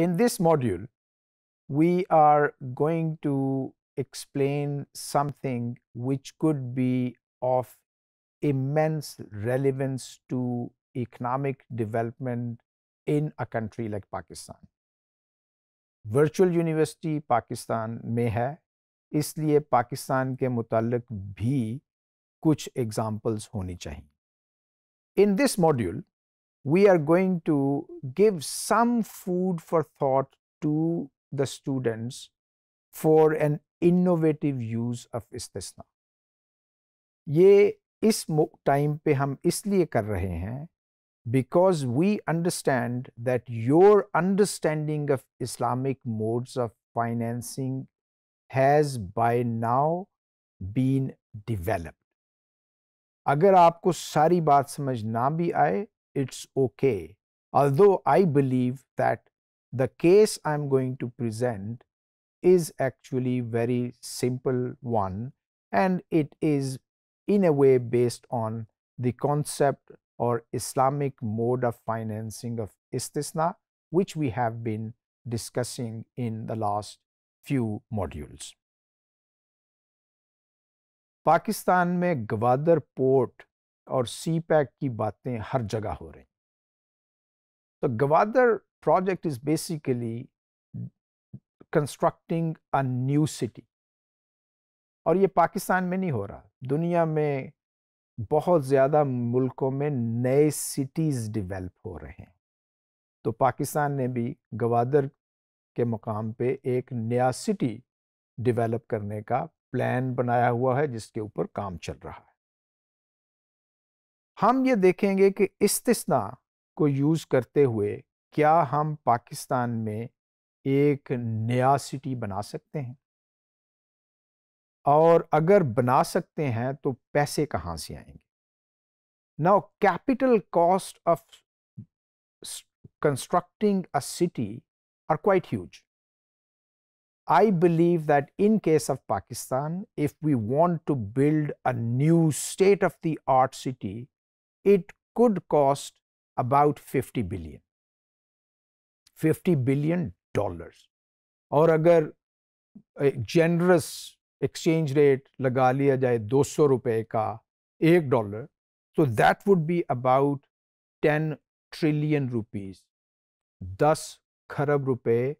In this module, we are going to explain something which could be of immense relevance to economic development in a country like Pakistan. Virtual university Pakistan में है इसलिए पाकिस्तान के मुतालिक भी कुछ examples होनी चाहिए in this module we are going to give some food for thought to the students for an innovative use of istisna. ये इस टाइम पे हम इसलिए कर रहे हैं because we understand that your understanding of Islamic modes of financing has by now been developed. अगर आपको सारी बात समझ ना भी आए it's okay. Although I believe that the case I'm going to present is actually very simple one and it is in a way based on the concept or Islamic mode of financing of istisna, which we have been discussing in the last few modules. Pakistan में Gwadar port और सी pack की बातें हर जगह हो रही। तो Gwadar project is basically constructing a new city और ये पाकिस्तान में नहीं हो रहा। दुनिया में बहुत ज़्यादा मुल्कों में नए सिटीज़ डेवलप हो रहे हैं। तो पाकिस्तान ने भी गवादर के मुकाम पे एक नया सिटी डेवलप करने का प्लान बनाया हुआ है, जिसके ऊपर काम चल रहा है। हम ये देखेंगे कि इस्तना को यूज़ करते हुए क्या हम पाकिस्तान में एक नया सिटी बना सकते हैं? और अगर बना सकते हैं तो पैसे कहाँ से आएँगे? Now capital cost of constructing a city are quite huge I believe that in case of Pakistan, if we want to build a new state of the art city, it could cost about 50 billion. 50 billion dollars. और अगर generous exchange rate लगा लिया जाए दो सौ रुपये का, एक डॉलर तो that would be about ten trillion rupees दस खरब रुपए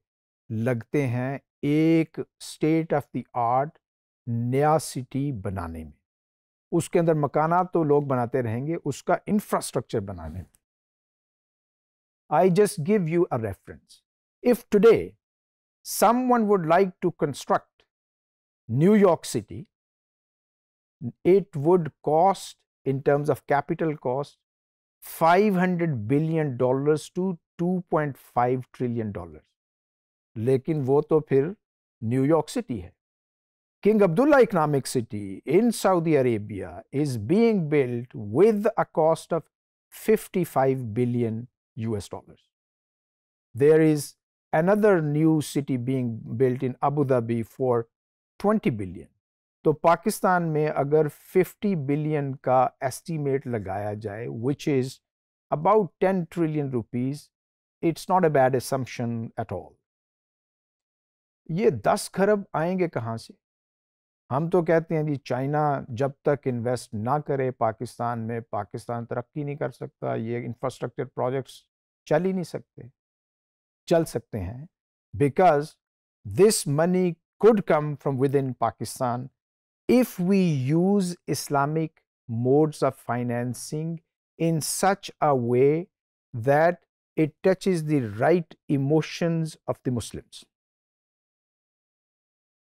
लगते हैं एक स्टेट ऑफ़ द आर्ट नया सिटी बनाने में उसके अंदर मकाना तो लोग बनाते रहेंगे उसका इंफ्रास्ट्रक्चर बनाने I just give you a reference if today someone would like to construct York City, it would cost in terms of capital cost 500 billion dollars to 2.5 trillion dollars. लेकिन वो तो फिर न्यूयॉर्क सिटी है। King Abdullah Economic City in Saudi Arabia is being built with a cost of 55 billion US dollars. There is another new city being built in Abu Dhabi for 20 billion तो पाकिस्तान में अगर 50 billion का estimate लगाया जाए which is about 10 trillion rupees it's not a bad assumption at all ये 10 खरब आएंगे कहाँ से हम तो कहते हैं जी, चाइना जब तक इन्वेस्ट ना करे, पाकिस्तान में पाकिस्तान तरक्की नहीं कर सकता, ये इंफ्रास्ट्रक्चर प्रोजेक्ट्स चल ही नहीं सकते, चल सकते हैं because this money could come from within Pakistan. If we use Islamic modes of financing in such a way that it touches the right emotions of the Muslims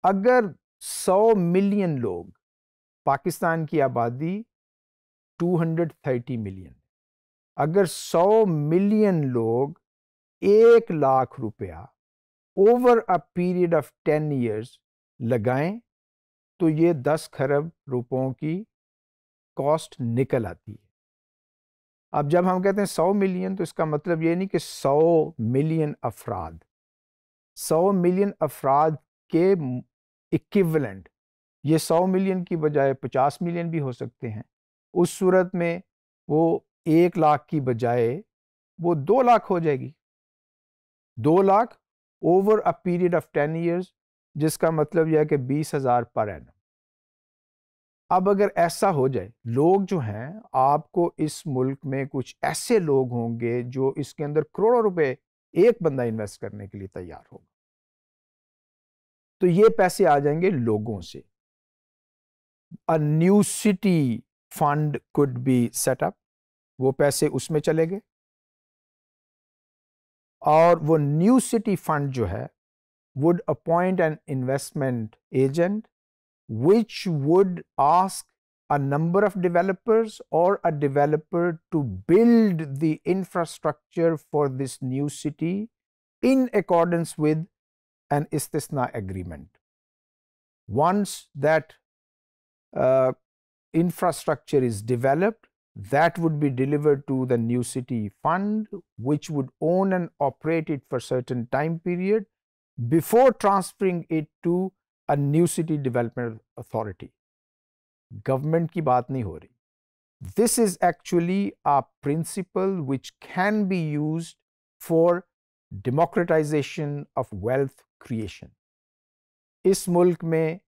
अगर 100 मिलियन लोग पाकिस्तान की आबादी 230 मिलियन। अगर 100 मिलियन लोग एक लाख रुपया over a period of ten years लगाएँ तो ये दस खरब रुपयों की कॉस्ट निकल आती है। अब जब हम कहते हैं सौ मिलियन तो इसका मतलब ये नहीं कि सौ मिलियन अफराद, सौ मिलियन अफराद के इक्विवेलेंट ये सौ मिलियन की बजाय पचास मिलियन भी हो सकते हैं। उस सूरत में वो एक लाख की बजाय वो दो लाख हो जाएगी। दो lakh over a period of ten years जिसका मतलब यह है कि बीस हज़ार पर एन अब अगर ऐसा हो जाए, लोग जो हैं, आपको इस मुल्क में कुछ ऐसे लोग होंगे जो इसके अंदर करोड़ों रुपए एक बंदा इन्वेस्ट करने के लिए तैयार होगा। तो ये पैसे आ जाएँगे लोगों से। A new city fund could be set up वो पैसे उसमें चले गए। और वो न्यू सिटी फंड जो है would appoint an investment agent which would ask a number of developers और a developer to build the infrastructure for this new city in accordance with an istisna agreement. Once that uh, infrastructure is developed, that would be delivered to the new city fund, which would own and operate it for certain time period before transferring it to a new city development authority. Government ki baat nahi ho rahi. This is actually a principle which can be used for democratization of wealth creation इस मुल्क में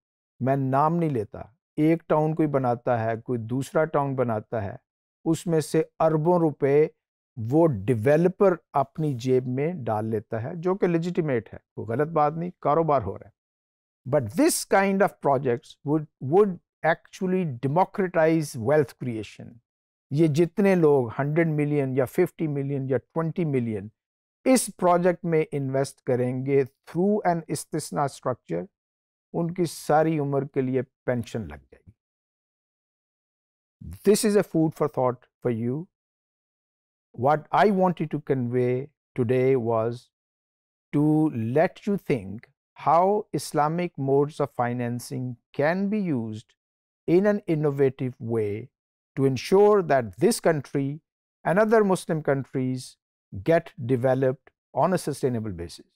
मैं नाम नहीं लेता। एक town कोई बनाता है, कोई दूसरा टाउन बनाता है, उसमें से अरबों रुपए वो डेवलपर अपनी जेब में डाल लेता है, जो कि लेजिटिमेट है। वो गलत बात नहीं, कारोबार हो रहा है। But this kind of projects would would actually democratize wealth creation ये जितने लोग 100 मिलियन या 50 मिलियन या 20 मिलियन इस प्रोजेक्ट में इन्वेस्ट करेंगे थ्रू एन इस्तना स्ट्रक्चर, उनकी सारी उम्र के लिए पेंशन लग जाएगी। This is a food for thought for you what I wanted to convey today was to let you think how Islamic modes of financing can be use in an innovative way to ensure that this country and other Muslim countries get developed on a sustainable basis.